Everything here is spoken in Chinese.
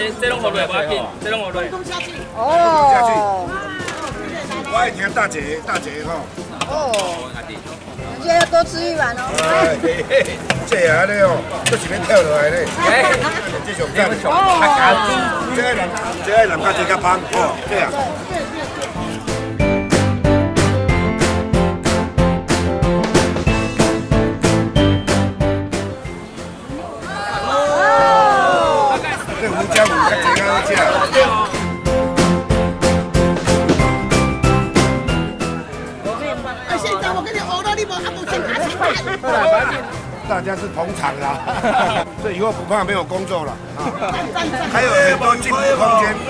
这这拢这拢。哦，我爱听大姐大姐吼。哦，今天要多吃一碗哦。哎，这下咧哦，都是要跳落来咧。哎，这上赞。哦，这个人，这个人家这个胖哦，对啊。这胡椒鱼较健康吃。现在我跟你你们还不大家是捧场啦，这以后不怕没有工作了啊，还有很多进步空间啊。